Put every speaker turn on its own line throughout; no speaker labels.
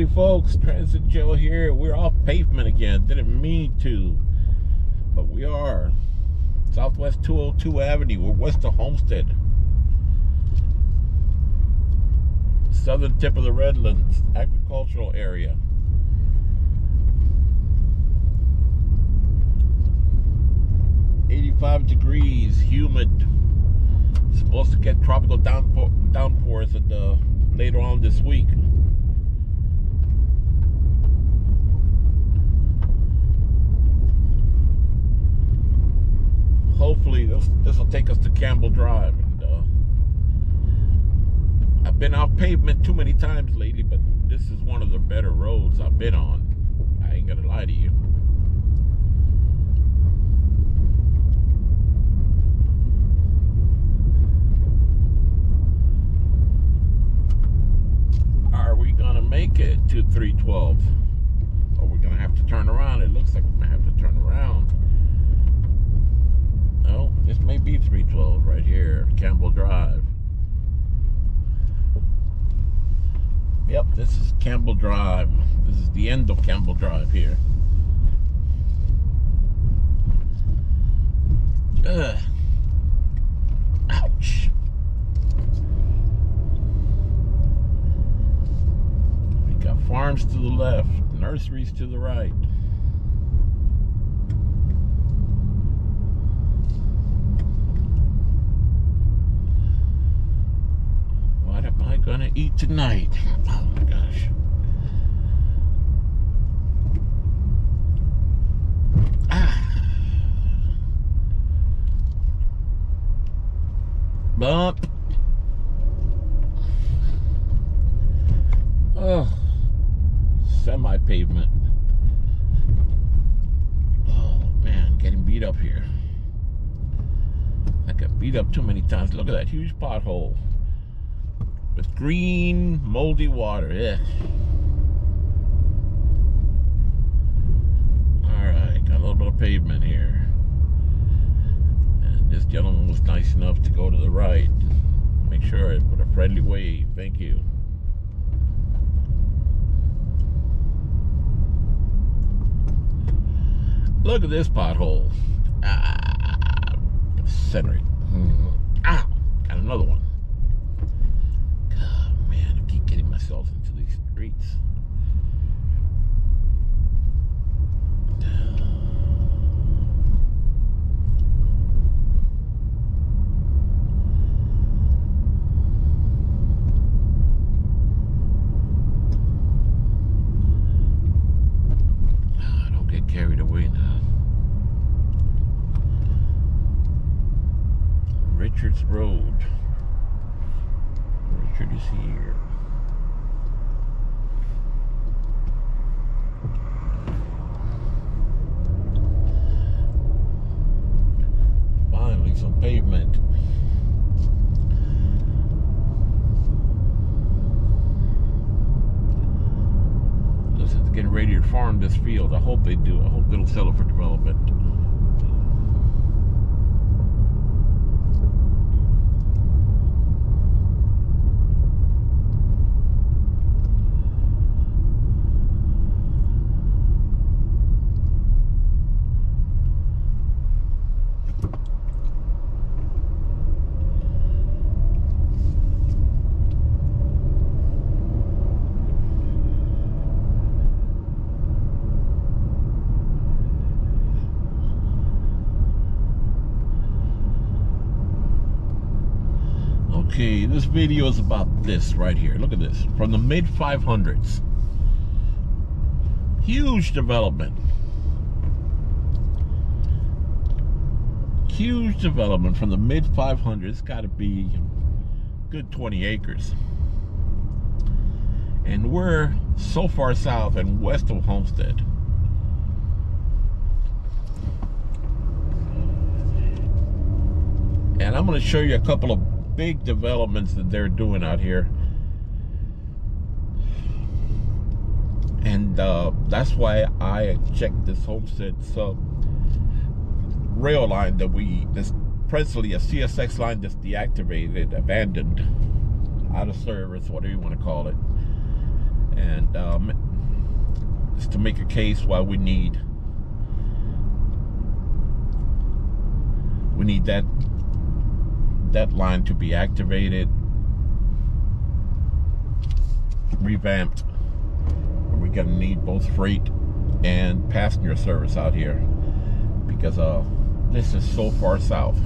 Howdy, folks. Transit Joe here. We're off pavement again. Didn't mean to, but we are. Southwest 202 Avenue. We're west of Homestead. Southern tip of the Redlands, agricultural area. Eighty-five degrees, humid. Supposed to get tropical downpour, downpours the, later on this week. Hopefully this this will take us to Campbell Drive. And uh, I've been off pavement too many times lately, but this is one of the better roads I've been on. I ain't gonna lie to you. Are we gonna make it to 312? Or we're gonna have to turn around? It looks like we're gonna have to turn around. No, this may be 312 right here, Campbell Drive. Yep, this is Campbell Drive. This is the end of Campbell Drive here. Ugh. Ouch. We got farms to the left, nurseries to the right. What am I eat tonight? Oh my gosh. Ah. Bump. Oh. Semi pavement. Oh man, getting beat up here. I got beat up too many times. Look at that huge pothole green, moldy water. Yeah. All right, got a little bit of pavement here. And this gentleman was nice enough to go to the right. Make sure it with a friendly wave. Thank you. Look at this pothole. Ah, center it. Mhm. Ah, got another one. God, man, I keep into these streets. Ah, don't get carried away. Richards Road. Richard is here. Finally, some pavement. Like they're getting ready to farm this field. I hope they do. I hope they'll sell it for development. Okay, this video is about this right here. Look at this. From the mid 500s. Huge development. Huge development from the mid 500s. It's got to be good 20 acres. And we're so far south and west of Homestead. And I'm going to show you a couple of big developments that they're doing out here. And uh, that's why I checked this Homestead sub rail line that we, this presently a CSX line that's deactivated, abandoned, out of service, whatever you want to call it. and um, just to make a case why we need we need that that line to be activated revamped we're gonna need both freight and passenger service out here because uh this is so far south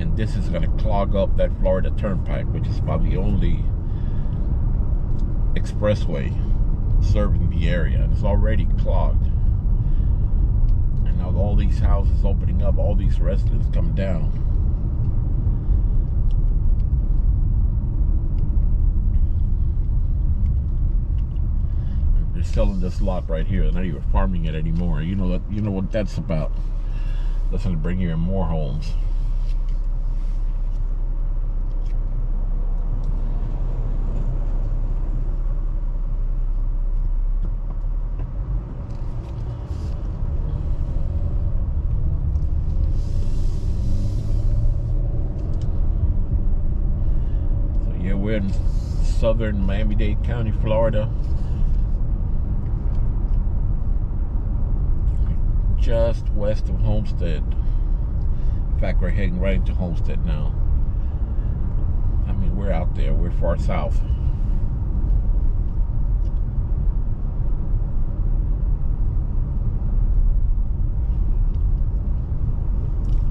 and this is to clog up that Florida Turnpike, which is about the only expressway serving the area. It's already clogged. Now all these houses opening up, all these residents coming down. They're selling this lot right here. They're not even farming it anymore. You know that you know what that's about. That's going to bring you in more homes. We're in southern Miami-Dade County, Florida. Just west of Homestead. In fact, we're heading right into Homestead now. I mean, we're out there. We're far south.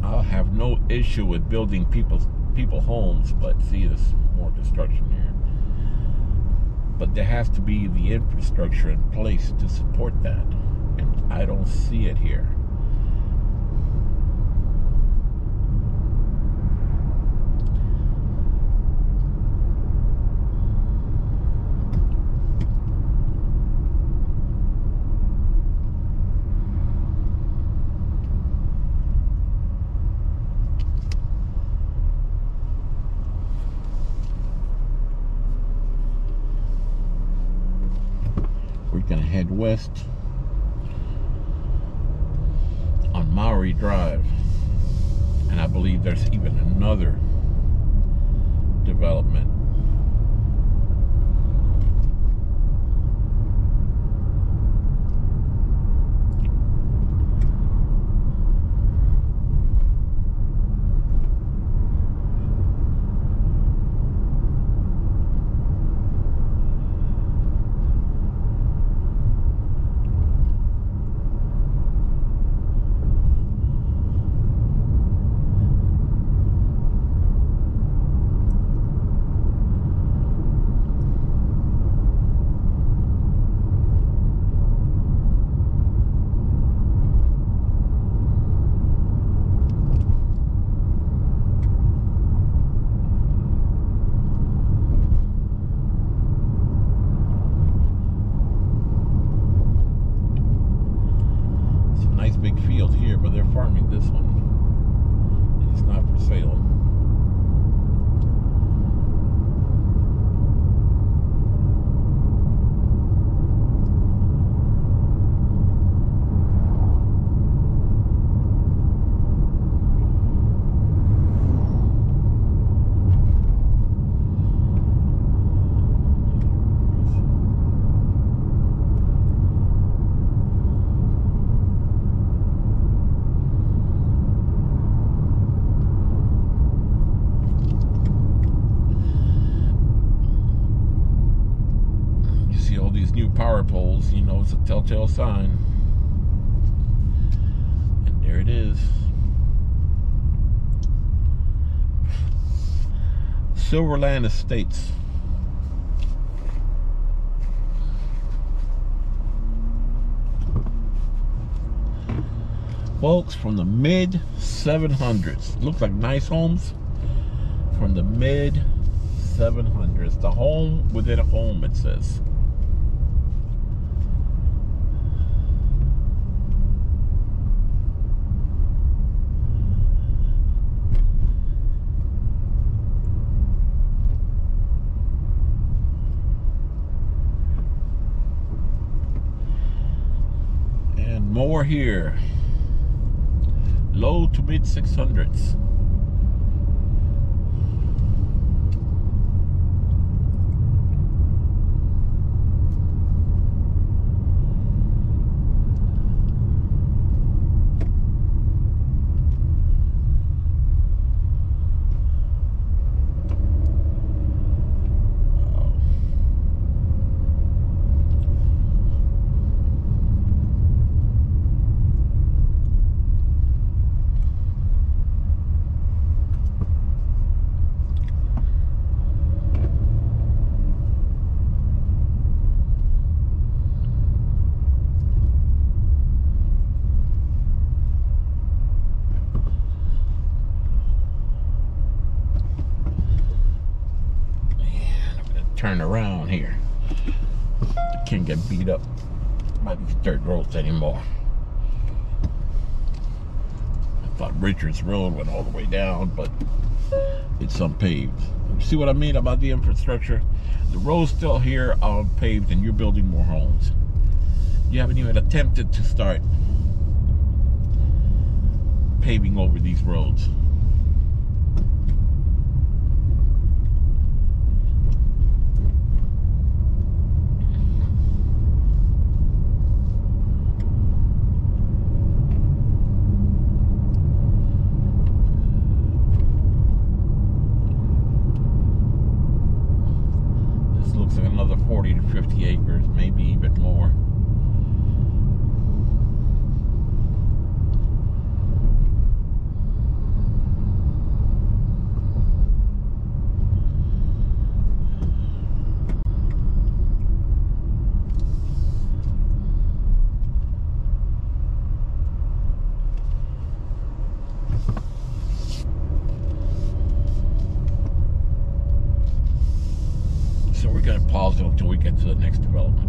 I'll have no issue with building people's people homes, but see, there's more destruction here. But there has to be the infrastructure in place to support that. And I don't see it here. Gonna head west on Mowry Drive. And I believe there's even another development it's a telltale sign. And there it is. Silverland Estates. Folks, from the mid 700s. Looks like nice homes from the mid 700s. The home within a home, it says. More here. Low to mid 600s. Turn around here. Can't get beat up by these dirt roads anymore. I thought Richards Road went all the way down, but it's unpaved. See what I mean about the infrastructure? The road's still here um, are unpaved and you're building more homes. You haven't even attempted to start paving over these roads. This looks like another 40 to 50 acres, maybe even more. Until we get to the next development.